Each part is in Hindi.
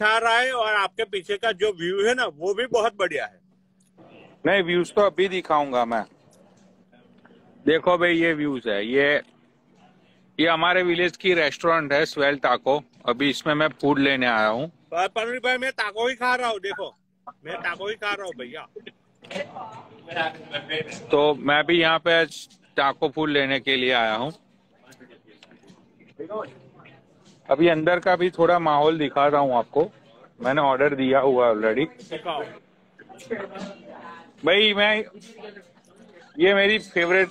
अच्छा आ रहा है और आपके पीछे का जो व्यू है ना वो भी बहुत बढ़िया है। नहीं व्यूज़ तो अभी दिखाऊँगा मैं। देखो भाई ये व्यूज़ है। ये ये हमारे विलेज की रेस्टोरेंट है स्वेल टाको अभी इसमें मैं फ़ूड लेने आया हूँ। पर पनोड़ी भाई मैं ताको ही खा रहा हूँ देखो। मैं ताको ही खा रहा हूँ भैया। तो मैं भी यहाँ पे टाको फ़ूड लेने के लिए आया हूँ। अभी अंदर का भी थोड़ा माहौल दिखा रहा हूँ आपको। मैंने ऑर्डर दिया हुआ ऑलरेडी भाई मैं ये मेरी फेवरेट.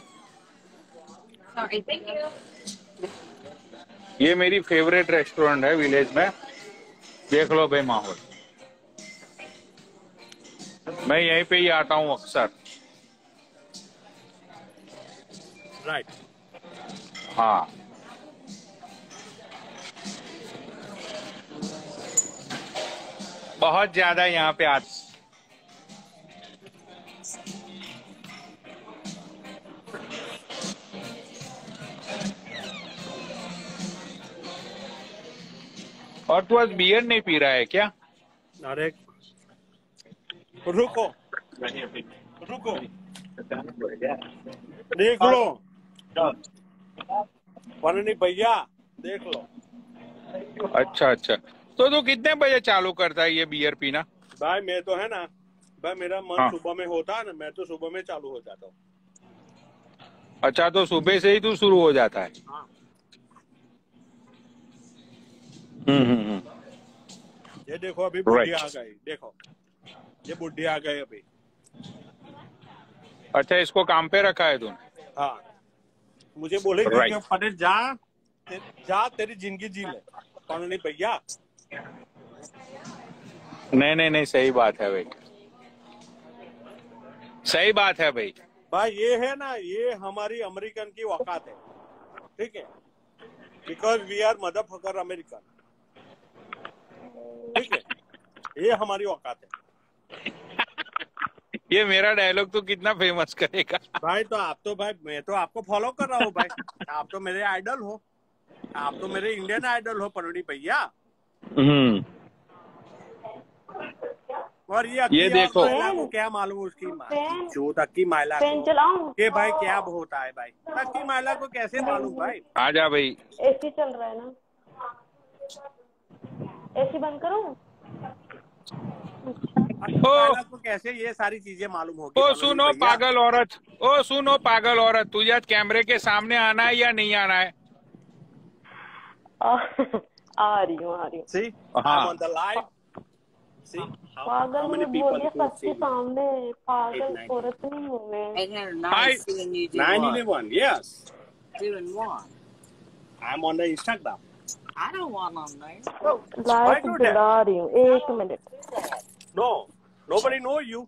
ये मेरी फेवरेट रेस्टोरेंट है विलेज में। देख लो भाई माहौल। मैं यहीं पे ही आता हूँ अक्सर। राइट हाँ। बहुत ज़्यादा यहाँ पे आज और तू आज बियर नहीं पी रहा है क्या? अरे रुको। रुको। देख लो। पनोड़ी भैया देख लो। अच्छा अच्छा। तो तू कितने बजे चालू करता है ये बियर पीना? भाई मैं तो है ना भाई मेरा मन हाँ। सुबह में होता है ना मैं तो सुबह में चालू हो जाता हूँ। अच्छा तो सुबह से ही तू शुरू हो जाता है? हाँ। हम्म हम्म हम्म। ये देखो अभी बुढ़ी Right. आ गई देखो। ये बुढ़ी आ गई अभी। अच्छा इसको काम पे रखा है तूने? हाँ। मुझे बोले Right. जा ते, जा तेरी ज़िंदगी जी ले। भैया? नहीं नहीं नहीं सही बात है भाई। सही बात है भाई। भाई ये है ना ये हमारी अमेरिकन की औकात है। ठीक है? Because we are motherfucker American ठीक है? ये हमारी औकात है। ये मेरा डायलॉग तो कितना फ़ेमस करेगा। भाई तो आप तो भाई मैं तो आपको फॉलो कर रहा हूँ भाई। आप तो मेरे आइडल हो। आप तो मेरे इंडियन आइडल हो पनोड़ी भैया। और ये ये देखो। क्या मालूम उसकी जो अक्की महिला फ़ैन को भाई क्या होता है भाई। अक्की महिला को कैसे मालूम भाई? आ जा भाई। एसी चल रहा है ना? एसी बंद करूँ? ओ। को कैसे ये सारी चीज़ें मालूम होगी? ओ सुनो पागल औरत। ओ सुनो पागल औरत। तुझे कैमरे के सामने आना है या नहीं आना है? audio, audio. See, uh-huh. I'm on the live. See, how, how many people Eight, 911, eh. yes. Doing what? I'm on the Instagram. I don't want on there. Live the audio. Eight minutes. No, nobody know you.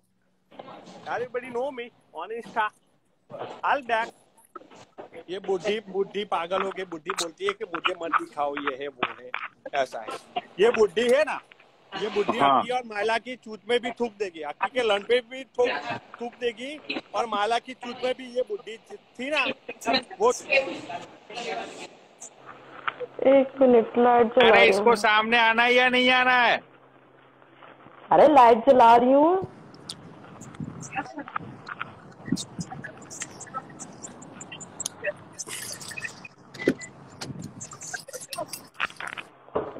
Everybody know me on Insta. I'll back. ये बुद्धि बुद्धि पागल हो के बुद्धि बोलती है कि मुझे मत दिखाओ ये है वो है ऐसा है। ये बुद्धि है ना? ये बुद्धि हाँ। अक्की और माला की चूत में भी थूक देगी। अक्की के लन पे भी थूक थूक देगी और माला की चूत में भी ये बुद्धि थी ना? वो एक मिनट लाइट जला अरे रही इसको सामने आना है या नहीं आना है? अरे लाइट जला रही हूँ।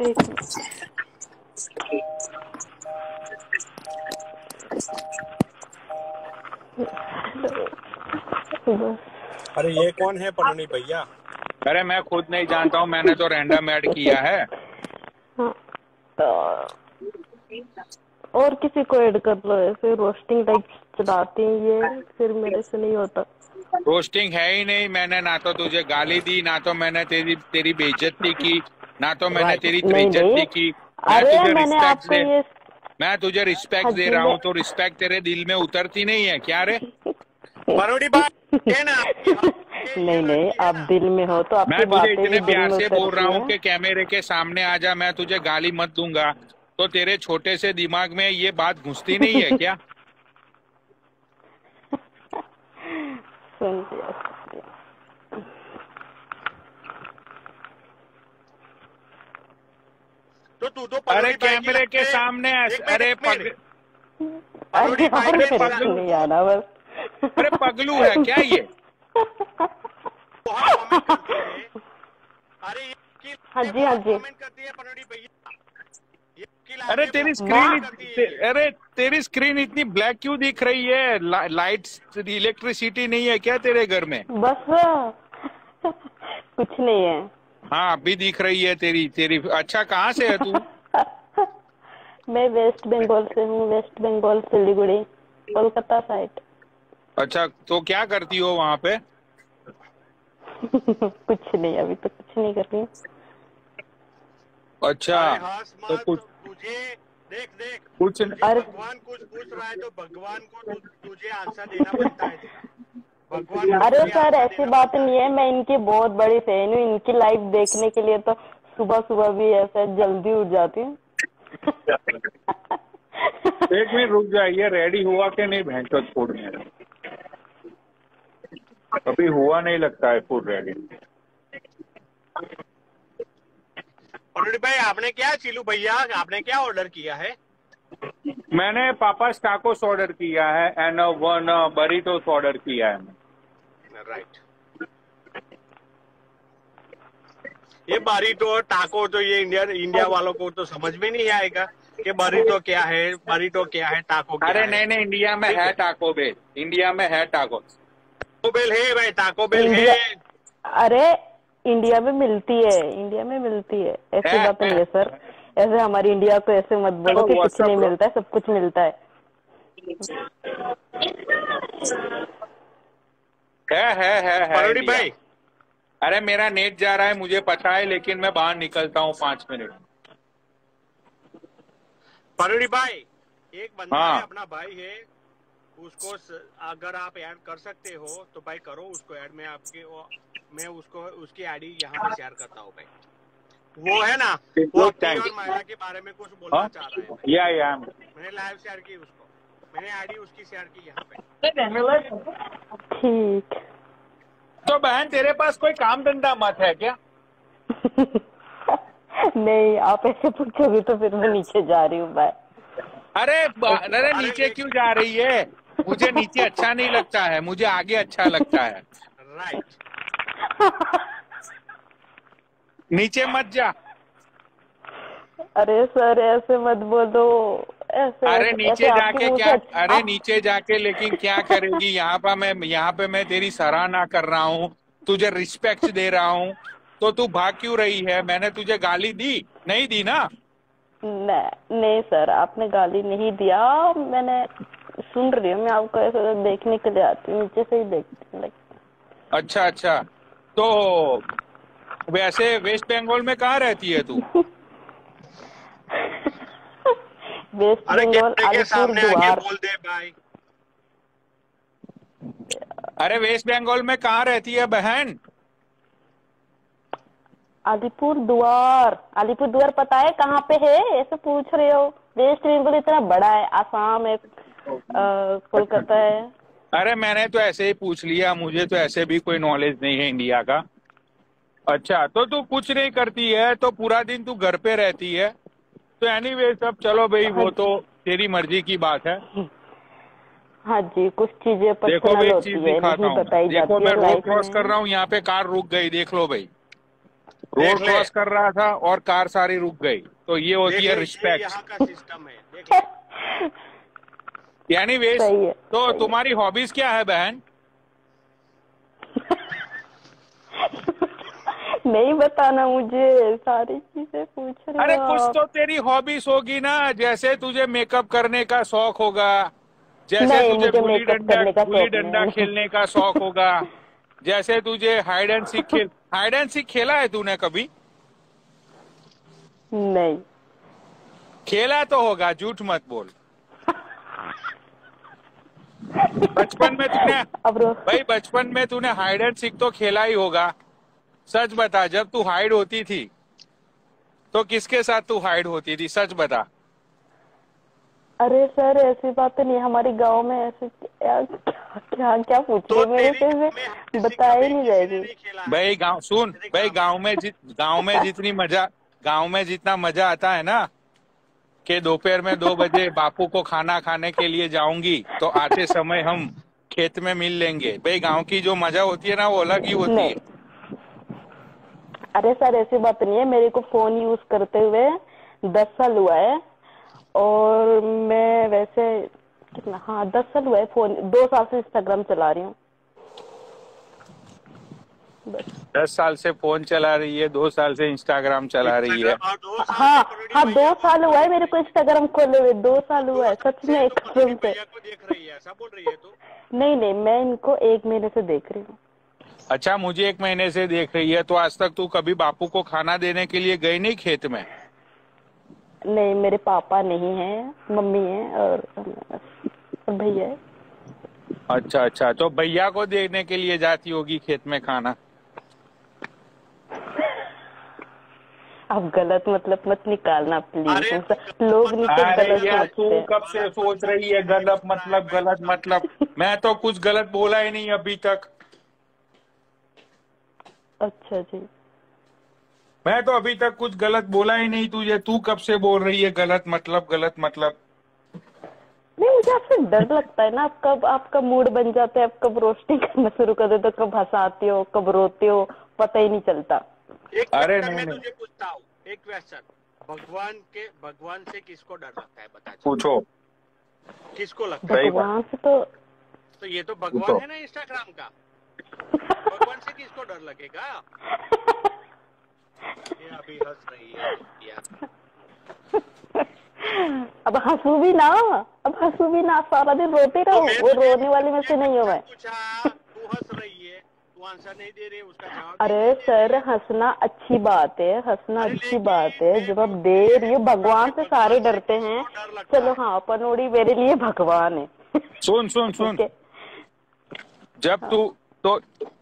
एक अरे ये कौन है पनोनी भैया? अरे मैं खुद नहीं जानता हूँ मैंने तो रैंडम ऐड किया है। हाँ तो- और किसी को ऐड कर लो ऐसे रोस्टिंग टाइप चलाते हैं ये फिर मेरे से नहीं होता। रोस्टिंग है ही नहीं मैंने ना तो तुझे गाली दी ना तो मैंने तेरी तेरी बेइज्जती की। ना तो मैंने तेरी नहीं की मैं अरे तुझे मैंने आपको दे ये मैं तुझे रिस्पेक्ट हाँ दे रहा हूँ तो रिस्पेक्ट तेरे दिल में उतरती नहीं है क्या रे? है ना? नहीं नहीं आप दिल में हो तो मैं तुझे इतने प्यार से बोल रहा हूँ। कि कैमरे के सामने आ जा मैं तुझे गाली मत दूँगा तो तेरे छोटे से दिमाग में ये बात घुसती नहीं है क्या? सुन लिया सुन लिया। तो तू तो अरे कैमरे के सामने अरे अरे पगलू है क्या ये? है अरे हाँ जी, हाँ जी। कमेंट करती है की अरे तेरी स्क्रीन। अरे तेरी स्क्रीन इतनी ब्लैक क्यों दिख रही है? ला, लाइट्स इलेक्ट्रिसिटी नहीं है क्या तेरे घर में? बस। कुछ नहीं है। हाँ अभी दिख रही है तेरी तेरी। अच्छा कहाँ से है तू? मैं वेस्ट बंगाल से हूँ वेस्ट बंगाल सिलीगुड़ी कोलकाता साइड। अच्छा तो क्या करती हो वहाँ पे? कुछ नहीं अभी तो कुछ नहीं कर रही अच्छा तो कुछ तुझे देख देख। कुछ अरे- भगवान कुछ पूछ रहा है तो भगवान को तुझे आंसर देना पड़ता है। अरे सर ऐसी बात नहीं है मैं इनकी बहुत बड़ी फ़ैन हूँ इनकी लाइफ देखने के लिए तो सुबह सुबह भी ऐसा जल्दी उठ जाती हूँ। एक मिनट रुक जाइए रेडी हुआ कि नहीं भैंसों फ़ूड में अभी हुआ नहीं लगता है फ़ूड रेडी भाई आपने क्या चिलू भैया आपने क्या ऑर्डर किया है? मैंने पापा टाकोस ऑर्डर किया है एंड वन बरीटोस ऑर्डर किया है। राइट ये बारीटो टाको तो ये इंडिया इंडिया वालों को तो समझ में नहीं आएगा कि बारीटो क्या है बारीटो क्या है टाको क्या अरे नहीं नहीं इंडिया में है टाको बेल इंडिया में है टाकोस टाको बेल है भाई टाको बेल है। अरे इंडिया में मिलती है इंडिया में मिलती है। ऐसी बात नहीं है। सर। ऐसे हमारी इंडिया को ऐसे मत बोलो कि तो कुछ नहीं मिलता है सब कुछ मिलता है। है है है है भाई। अरे मेरा नेट जा रहा है मुझे पता है लेकिन मैं बाहर निकलता हूँ पाँच मिनट। पनोड़ी भाई एक बंदा हाँ। है। अपना भाई है उसको अगर आप ऐड कर सकते हो तो भाई करो उसको ऐड मैं आपके वो, मैं उसको उसकी आईडी यहाँ पे शेयर करता हूँ भाई। वो है ना वो. और महिला के बारे में कुछ बोलना हाँ। चाह रहा है या या मैंने लाइव शेयर की उसको। मैंने आईडी उसकी शेयर की यहाँ पे। ठीक तो बहन तेरे पास कोई काम धंधा मत है क्या? नहीं आप ऐसे पूछोगे तो फिर मैं नीचे जा रही हूँ बाय अरे अरे नीचे क्यों जा रही है? मुझे नीचे अच्छा नहीं लगता है मुझे आगे अच्छा लगता है। राइट नीचे मत जा। अरे सर ऐसे मत बोलो। ऐसे अरे नीचे जाके क्या अरे आप- नीचे जाके लेकिन क्या करेगी? यहाँ पर मैं यहाँ पे मैं तेरी सराहना कर रहा हूँ। तुझे रिस्पेक्ट दे रहा हूँ। तो तू भाग क्यों रही है? मैंने तुझे गाली दी। नहीं दी ना? नहीं नहीं सर आपने गाली नहीं दिया। मैंने सुन रही हूँ मैं आपको ऐसे देखने के लिए आती हूँ नीचे से ही देखती हूँ अच्छा अच्छा। तो वैसे वेस्ट बंगाल में कहाँ रहती है तू? वेस्ट अरे बंगाल अलीपुर द्वार बोल दे भाई। अरे वेस्ट बंगाल में कहाँ रहती है बहन? अलीपुर द्वार अलीपुर द्वार पता है कहाँ पे है? ऐसे पूछ रहे हो। वेस्ट बंगाल इतना बड़ा है आसाम है कोलकाता है। अरे मैंने तो ऐसे ही पूछ लिया मुझे तो ऐसे भी कोई नॉलेज नहीं है इंडिया का। अच्छा तो तू कुछ नहीं करती है तो पूरा दिन तू घर पे रहती है। तो एनीवे सब चलो भाई वो तो तेरी मर्ज़ी की बात है। हाँ जी कुछ चीज़ें देखो भाई चीज़ दिखाता हूँ। देखो मैं रोड क्रॉस कर रहा हूँ यहाँ पे कार रुक गई देख लो भाई। रोड क्रॉस कर रहा था और कार सारी रुक गई। तो ये होती है रिस्पेक्ट का सिस्टम है। यानी वेस्ट तो तुम्हारी हॉबीज क्या है बहन? नहीं बताना मुझे सारी चीज़ें पूछ रहे अरे कुछ तो तेरी हॉबीज होगी ना जैसे तुझे मेकअप करने का शौक होगा जैसे तुझे गुली डंडा गुली डंडा खेलने का शौक होगा जैसे तुझे हाइड एंड सीख खेल हाइड एंड सीख खेला है तूने कभी? नहीं। खेला तो होगा झूठ मत बोल। बचपन में तूने भाई बचपन में तूने हाइड एंड सीख तो खेला ही होगा। सच बता जब तू हाइड होती थी तो किसके साथ तू हाइड होती थी? सच बता। अरे सर ऐसी बात तो नहीं हमारे गाँव में ऐसे क्या क्या क्या पूछ तो मेरे से बताया नहीं जाएगी। भाई गाँव सुन भाई गाँव में जित गाँव में जितनी मज़ा गाँव में जितना मज़ा आता है ना कि दोपहर में दो बजे बापू को खाना खाने के लिए जाऊँगी तो आते समय हम खेत में मिल लेंगे। भाई गाँव की जो मज़ा होती है ना वो अलग ही होती है। अरे सर ऐसी बात नहीं है। मेरे को फ़ोन यूज़ करते हुए दस साल हुआ है। और मैं वैसे कितना? हाँ दस साल हुआ है फ़ोन दो साल से इंस्टाग्राम चला रही हूँ। बस। दस साल से फ़ोन चला रही है दो साल से इंस्टाग्राम चला रही है। और दो साल हाँ हाँ दो साल हुआ है मेरे को इंस्टाग्राम खोले हुए। दो साल हुआ है सच में एक है है तू? नहीं नहीं मैं इनको एक महीने से देख रही हूँ। अच्छा मुझे एक महीने से देख रही है तो आज तक तू कभी बापू को खाना देने के लिए गई नहीं खेत में? नहीं मेरे पापा नहीं है मम्मी है और, और भैया है। अच्छा अच्छा तो भैया को देने के लिए जाती होगी खेत में खाना? आप गलत मतलब मत निकालना प्लीज़ लोग तू कब से सोच रही है गलत मतलब गलत मतलब? मैं तो कुछ गलत बोला ही नहीं अभी तक। अच्छा जी। मैं तो अभी तक कुछ गलत बोला ही नहीं तुझे। तू कब से बोल रही है गलत मतलब गलत मतलब? नहीं मुझे आपसे डर लगता है ना। आप कब आपका मूड बन जाता है आप कब रोस्टिंग करना शुरू कर देते हो कब हंसाते हो कब रोते हो पता ही नहीं चलता। अरे नहीं, मैं नहीं। तुझे पूछता हूँ। एक क्वेश्चन भगवान के भगवान से किसको डर लगता है बता पूछो। किसको लगता है? भगवान से तो तो ये तो भगवान है ना इंस्टाग्राम का। डर लगेगा। ये अभी हंस रही है। अब हंसू भी ना अब हंसू भी ना सारा दिन रोते रहो। वो रोने वाली में से नहीं हूँ मैं। तू हंस रही है तू आंसर नहीं दे रही उसका जवाब अरे सर हंसना अच्छी बात है हंसना अच्छी बात है। जब आप तो दे रही हो भगवान से सारे डरते हैं। चलो हाँ। पनोड़ी मेरे लिए भगवान है। सुन सुन सुन। जब तू तो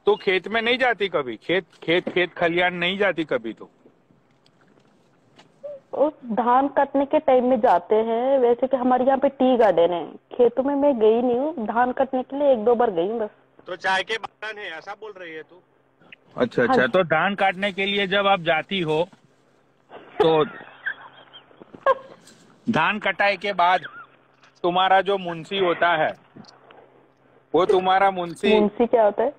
तू खेत में नहीं जाती कभी? खेत खेत खेत खलियान नहीं जाती कभी तो? उस धान कटने के टाइम में जाते हैं। वैसे कि हमारे यहाँ पे टी गार्डन है। खेतों में मैं गई नहीं हूँ। धान कटने के लिए एक दो बार गई बस। तो चाय के बागान है ऐसा बोल रही है तू? अच्छा हाँ अच्छा। जी। तो धान काटने के लिए जब आप जाती हो तो धान कटाई के बाद तुम्हारा जो मुंशी होता है वो तुम्हारा मुंशी मुंशी क्या होता है?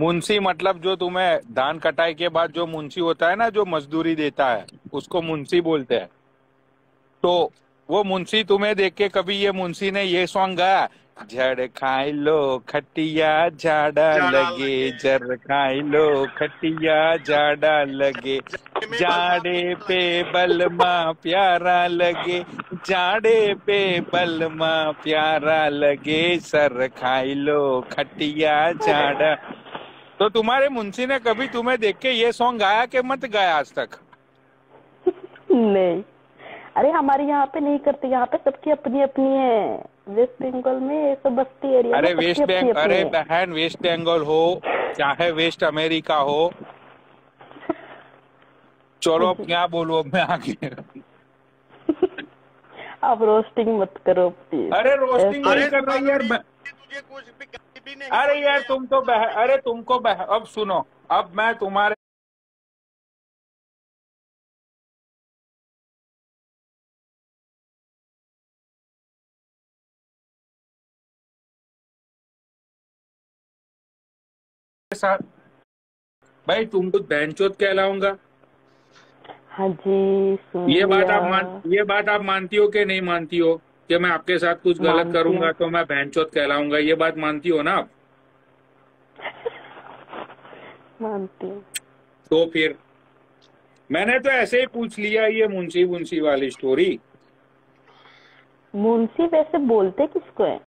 मुंशी मतलब जो तुम्हें धान कटाई के बाद जो मुंशी होता है ना जो मजदूरी देता है उसको मुंशी बोलते हैं तो वो मुंशी तुम्हें देख के कभी ये मुंशी ने ये सॉन्ग गाया जड़ खाई लो खटिया जाड़ा जाड़ा लगे। जड़ खाई लो खटिया जाड़ा लगे जाड़े पे बलमा प्यारा लगे जाड़े पे बलमा प्यारा लगे सर खाई लो खटिया जाड़ा तो तुम्हारे मुंशी ने कभी तुम्हें देख के ये सॉन्ग गाया कि मत गाया आज तक? नहीं। अरे हमारे यहाँ पे नहीं करते यहाँ पे सबकी अपनी अपनी है। वेस्ट बंगाल में ये सब बस्ती एरिया अरे वेस्ट अपनी अपनी अरे बहन वेस्ट बंगाल हो चाहे वेस्ट अमेरिका हो। चलो अब क्या बोलूँ अब मैं आगे। आप रोस्टिंग मत करो प्लीज़ अरे रोस्टिंग नहीं कर रही यार मैं- तुझे कुछ भी अरे यार। तुम तो बह, अरे तुमको बह, अब सुनो अब मैं तुम्हारे साथ भाई तुमको बहनचोद कहलाऊँगा हाँ जी ये बात आप मान ये बात आप मानती हो कि नहीं मानती हो कि मैं आपके साथ कुछ गलत करूँगा तो मैं बहनचोद कहलाऊँगा ये बात मानती हो ना आप? मानती तो फिर मैंने तो ऐसे ही पूछ लिया ये मुंशी मुंशी वाली स्टोरी मुंशी वैसे बोलते किसको है?